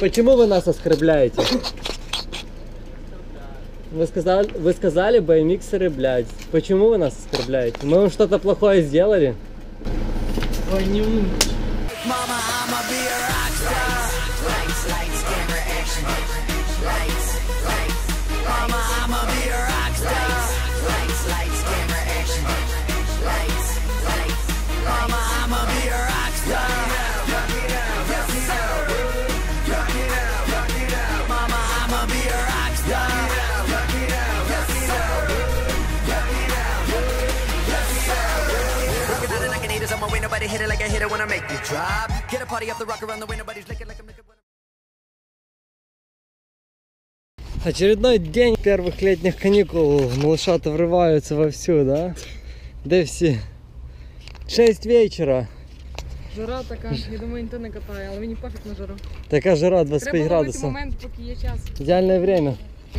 Почему вы нас оскорбляете? Вы сказали, вы сказали BMXеры, блядь. Почему вы нас оскорбляете? Мы вам что-то плохое сделали? Ой, не умный. Mama, I'ma be a rock star. Lights, lights, camera, action. Lights, lights. Nobody hit it like I hit it when I make it drop. Get a party off the rock around the way. Nobody's licking like I'm licking. when I'm- Очередной день первых летних каникул. Малышата врываются вовсю, да? Де всі? 6 вечора. Жара така, я думаю, ніхто не катає, але мені пофіг на жару. Така жара 25 Треба ловити градусов. момент, поки є час. Идеальное время.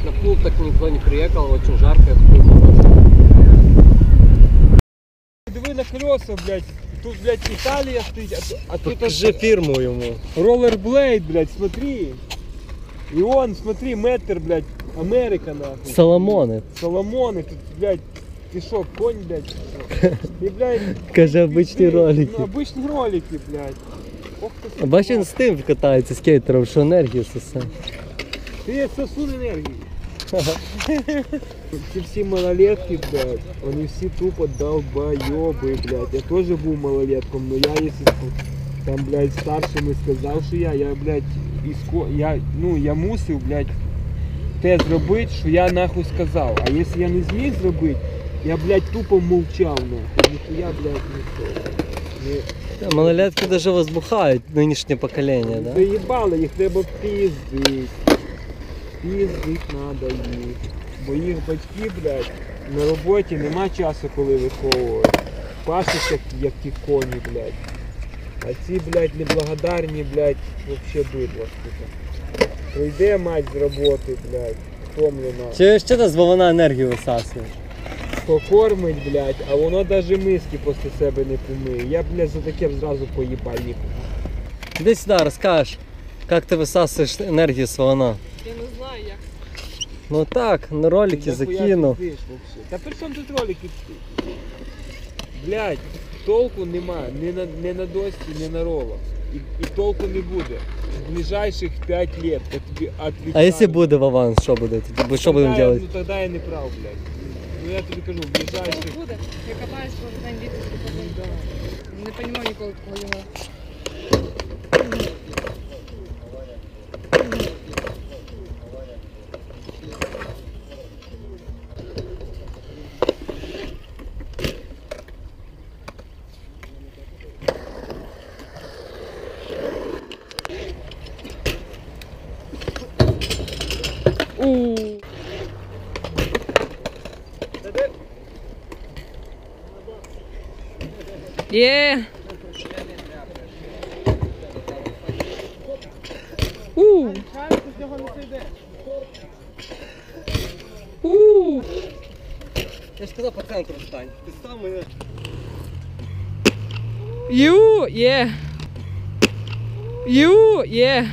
На пул так никто не приехал, очень жарко. Диви на колеса, блядь. Тут, блядь, Італія стоїть, а, тут- а тут Покажи фирму ему. ролерблейд, блядь, смотри. И он, смотри, метр, блядь, Америка, нахуй. Соломоны. Соломоны, тут, блядь, ты шо, конь, блядь? И, блядь, Каже, обычные пизды. ролики. Ну, обычные ролики, блядь. Ох ты, Бачиш, він з тим катається скейтером, що енергію сосе. Ты сосуд энергии. Ці всі малолетки, блядь, вони всі тупо долбойоби, блядь. Я теж був малолетком, но я, якщо там, блядь, старшими сказав, що я, я, блядь, іско... я, ну, я мусив, блядь, те зробити, що я нахуй сказав. А якщо я не зміг зробити, я, блядь, тупо мовчав, нахуй. Ніхуя, блядь, не то. Не... Малолетки даже возбухають нинішнє покоління, да? Заїбали, їх треба піздить. Піздить надо їх. Бо їх батьки, блядь, на роботі нема часу, коли виховувати. Пашуть як, як ті коні, блядь. А ці, блядь, неблагодарні, блядь, вообще бидло. Прийде мать з роботи, блядь, втомлена. Чи ще раз, бо вона енергію висасує? Покормить, блядь, а воно даже миски після себе не помиє. Я, блядь, за таке б зразу поїбав їх. Іди сюди, розкажеш, як ти висасуєш енергію з вона. Я не знаю як. Ну так, на ролики Нахуя закинув. ти пиздиш вообще? Та при чому тут ролики? Блядь, толку нема, не на, не на досці, не на ролах. І, і толку не буде. В ближайших 5 лет, я тобі отвечаю. А якщо буде в аванс, що буде? тоді? Що будемо Тогда я- робити? Ну тоді я не прав, блядь. Ну я тобі кажу, в ближайших... Буде. Я катаюсь кожен день літо, Не розумію ніколи такого його. Є. У. У. Я ж сказав по центру встань. Ти сам мене. Ю, є. Ю, є.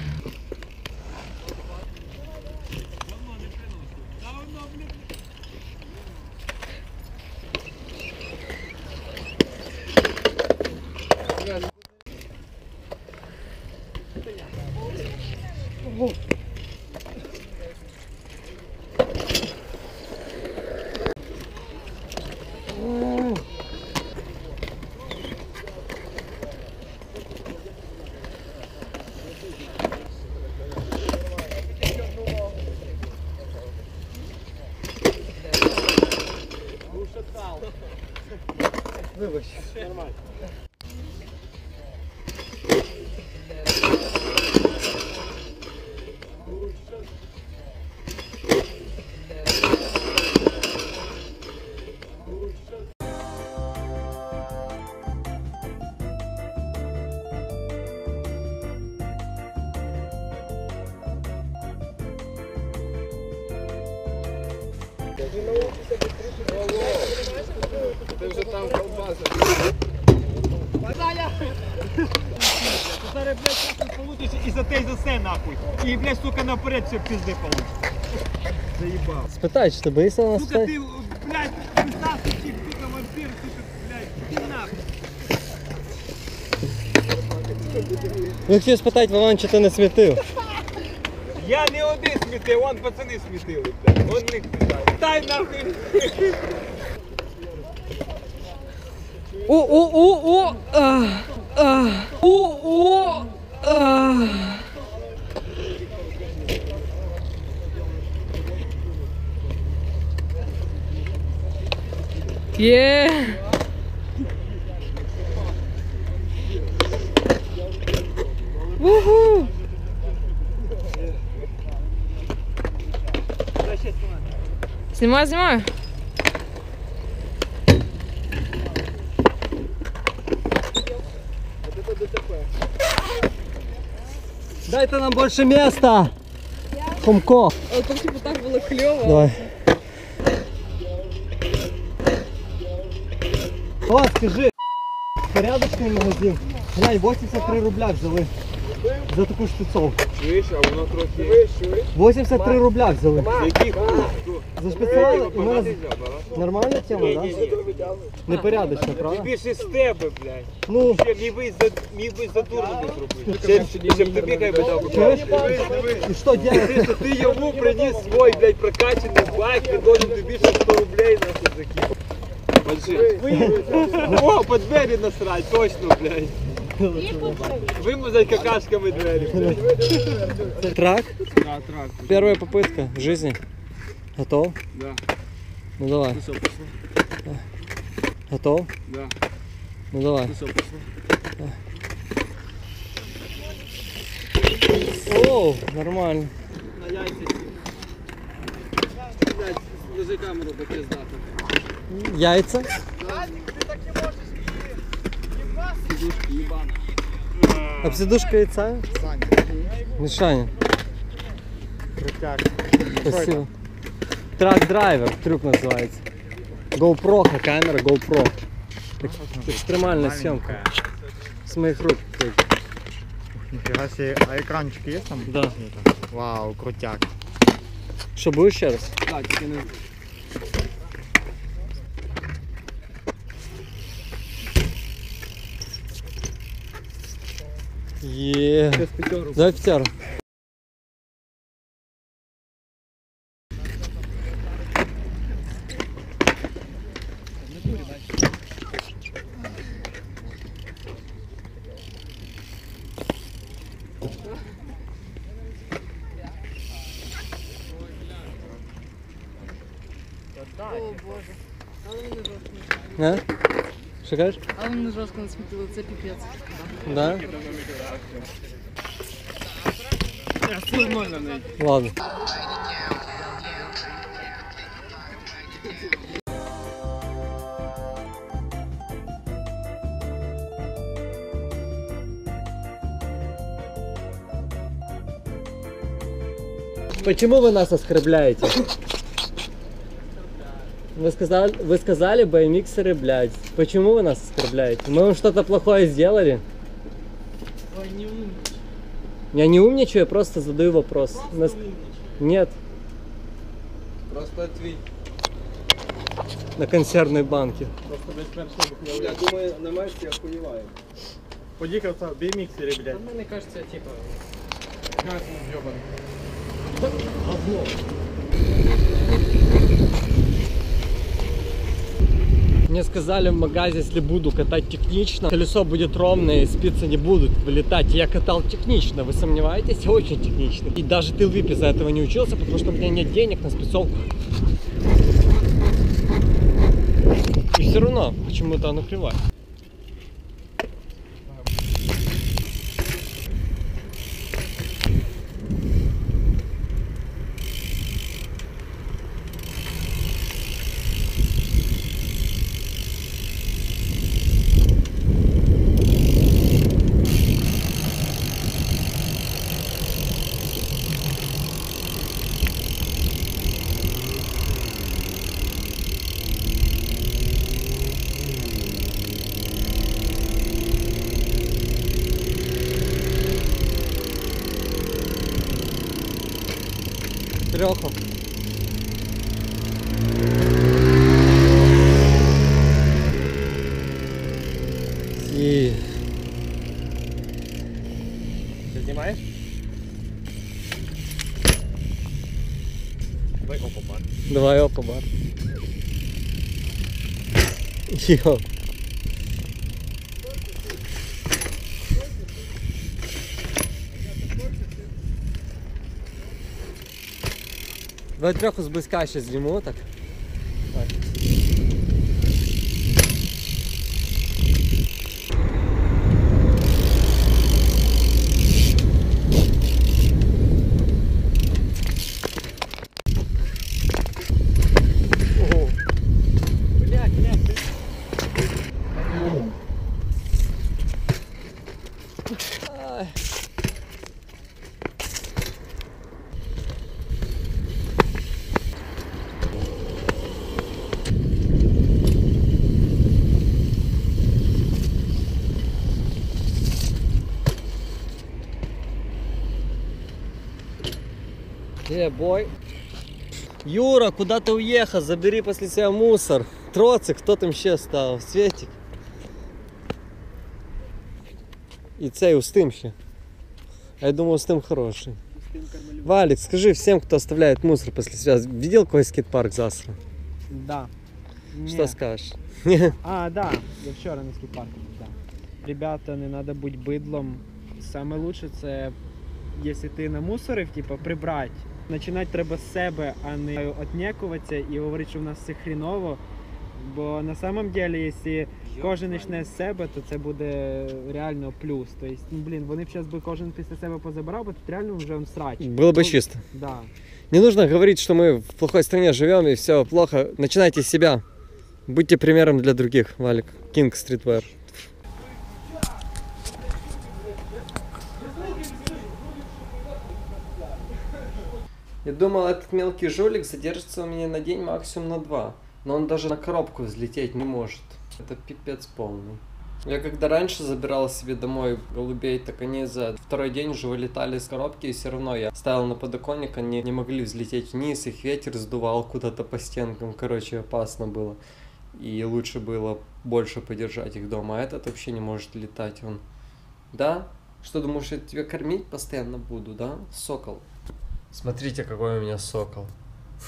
Ти зараз, блядь, нахуй получиш і за те, і за все, нахуй. І, блядь, сука, наперед все пізди получиш. Заїбав. Спитай, чи ти боїшся нас Сука, спитати? ти, блядь, красавчик, сука, вампір, сука, блядь, ти нахуй. Ви хотів спитати, Вован, чи ти не світив? Я не один смітив, вон пацани смітили, блядь. Вон них питають. Дай нахуй. О, о, о, о, а, а, о, о, а. Є. Уху. Знімаю, Дайте нам більше міста. Хомко. Але там типу так було кльово. Давай. О, скажи, порядочний магазин. Глянь, 83 рубля взяли. За таку штуцовку. Чуєш, а воно трохи... 83 рубля взяли. Який хуй? За спеціально. У нас взяв, а? нормальна тема, так? Ні-ні-ні. Непорядочно, правда? Більше з тебе, блядь. Ну, Ще міг би за міг би за дурно би зробити. Ще, ще б тобі хай би дав. чуєш? Дивись, дивись. І що делать? Ти, що ти йому приніс свой, блядь, прокачаний байк, він должен тобі ще 100 рублей нахуй закинути. Подожди. О, по двері насрать, точно, блядь. Вымазать какашками двері, блядь. Трак? Да, трак. Первая попытка в жизни. Готов? Да. Ну давай. Ну все, пошло. Готов? Да. Ну давай. Ну все, пошло. О, нормально. На яйця. Блядь, ложи камеру, бо ти здати. Яйца? Сидушки, їбана. Обсидушка яйца? Мишаня. Спасибо. Трак драйвер, трюк называется. GoPro, камера GoPro. Эк- Экстремальная съемка. С моих рук. Нифига себе, а экранчик есть там? Да. Вау, крутяк. Что, будешь еще раз? Так, тільки не... Е. Без п'ятеру. Давай пятеру. О боже. Але вони жорстко. А? Что кажешь? Але вони жорстко насмітили, це піпець. Да? Нормально. Ладно. Почему вы нас оскорбляете? Вы сказали, вы сказали баймиксеры, блядь. Почему вы нас оскорбляете? Мы вам что-то плохое сделали? Я не умничаю, я просто задаю вопрос. Нас- Нет, Просто ответь. на консервной банке. Я думаю, на месте охуеваю. Поди-ка в BMX, блядь. Мені кажеться, типу. Мне сказали в магазе, если буду катать технично, колесо будет ровное, спицы не будут вылетать. Я катал технично, вы сомневаетесь? Очень технично. И даже тылвип из-за этого не учился, потому что у меня нет денег на спецовку. И все равно почему-то оно кривое. Сереху. И... Ты снимаешь? Давай опа, бар. Давай опа, бар. Йо. Давай трохи зблизька ще зніму. Так. Yeah, boy. Юра, куда ты уехал? Забери после себя мусор. Троцик, кто там ще став? Светик. І цей устим ще. А я думаю, устим хороший. Валик, скажи всем, кто оставляет мусор после себя. Видел какой скейт-парк засра? Да. Что Не. скажешь? А, да, я вчора на скейпарку, да. Ребята, не треба бути бидлом. Саме лучше це, якщо ти намусорив, типу, прибрати. Починати треба з себе, а не отнекуватися і говорити, що в нас все хріново. Бо на самом деле, якщо кожен почне з себе, то це буде реально плюс. Тобто, ну, блін, вони б зараз би кожен після себе позабирав, бо тут реально вже он срач. Было бы Ну, чисто. Да. Не нужно говорить, что мы в плохой стране живем и все плохо. Начинайте с себя. Будьте примером для других, Валик. King Streetwear. Я думал, этот мелкий жулик задержится у меня на день максимум на два. Но он даже на коробку взлететь не может. Это пипец полный. Я когда раньше забирал себе домой голубей, так они за второй день уже вылетали из коробки, и все равно я ставил на подоконник, они не могли взлететь вниз, их ветер сдувал куда-то по стенкам, короче, опасно было. И лучше было больше подержать их дома, а этот вообще не может летать, он... Да? Что, думаешь, я тебя кормить постоянно буду, да? Сокол. Смотрите, какой у меня сокол.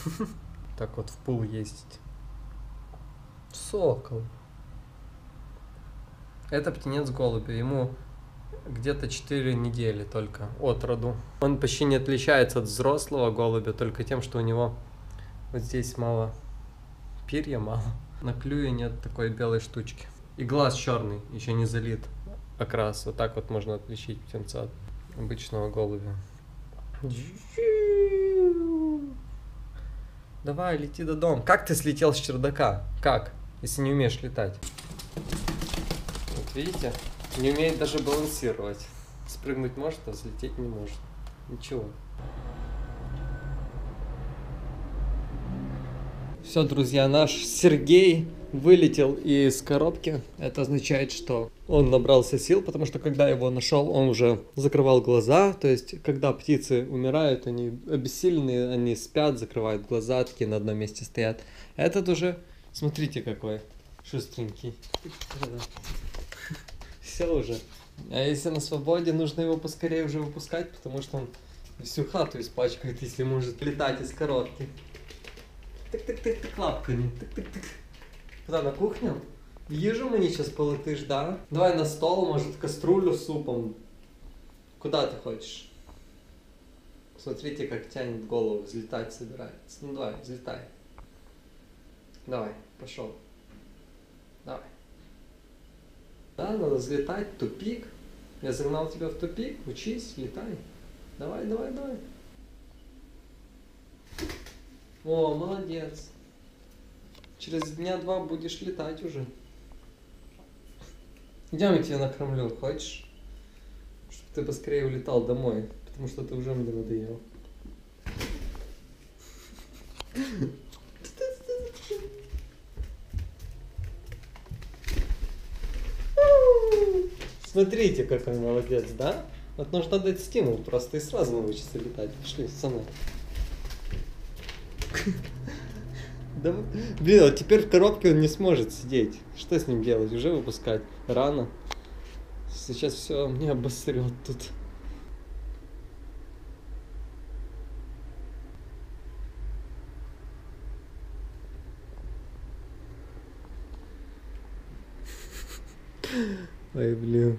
Так вот в пул ездить. Сокол. Это птенец голубя, ему где-то 4 недели только от роду. Он почти не отличается от взрослого голубя, только тем, что у него вот здесь мало перья мало. На клюве нет такой белой штучки. И глаз черный, еще не залит окрас. Вот так вот можно отличить птенца от обычного голубя. Давай, лети до дома. Как ты слетел с чердака? Как? Если не умеешь летать. Вот видите? Не умеет даже балансировать. Спрыгнуть может, а взлететь не может. Ничего. Все, друзья, наш Сергей вылетел из коробки. Это означает, что он набрался сил, потому что когда его нашел, он уже закрывал глаза. То есть, когда птицы умирают, они обессиленные, они спят, закрывают глаза, такие на одном месте стоят. Этот уже, смотрите какой шустренький. Все уже. А если на свободе, нужно его поскорее уже выпускать, потому что он всю хату испачкает, если может летать из коробки. Тик-тик-тик-тик лапками. Тик-тик-тик. Куда, на кухню? Ты ж у меня сейчас полетишь, да? Давай на стол, может, кастрюлю с супом. Куда ты хочешь? Смотрите, как тянет голову, взлетать собирается. Ну давай, взлетай. Давай, пошел. Давай. Да, надо взлетать, тупик. Я загнал тебя в тупик, учись, летай. Давай, давай, давай. О, молодец. Через дня два будешь летать уже. Идем, я тебя накормлю, хочешь? Чтобы ты поскорее улетал домой, потому что ты уже мне надоел. Смотрите, как он молодец, да? Вот нужно дать стимул просто и сразу научиться летать. Пошли со мной. Да, блин, вот теперь в коробке он не сможет сидеть. Что с ним делать? Уже выпускать? Рано. Сейчас все мне обосрет тут. Ой, блин.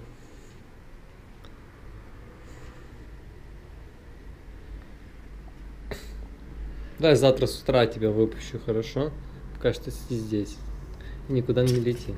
Давай завтра с утра тебя выпущу, хорошо? Пока что сиди здесь. Никуда не лети.